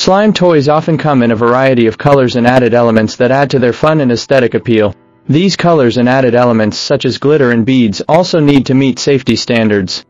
Slime toys often come in a variety of colors and added elements that add to their fun and aesthetic appeal. These colors and added elements such as glitter and beads also need to meet safety standards.